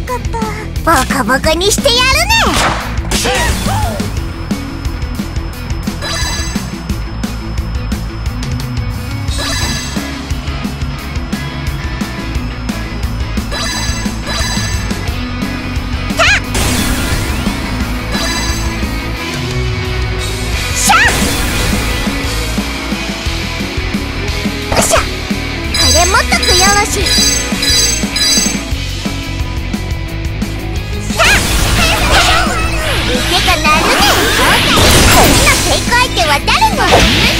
こかった。ボコボコにしてやるね、もっ！とくよろしい like that anymore.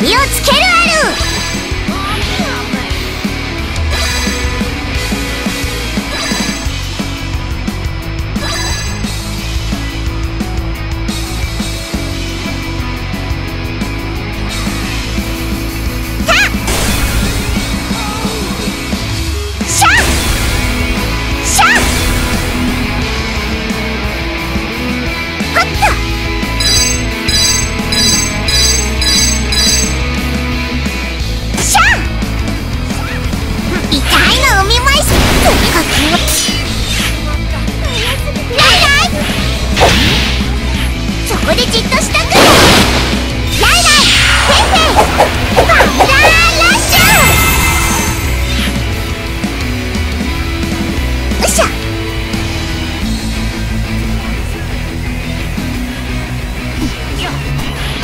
りをつける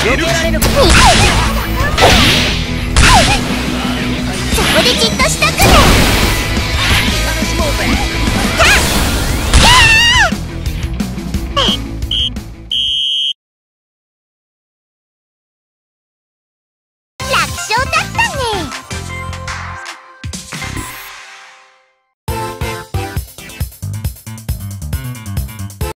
そこでじっとしたくね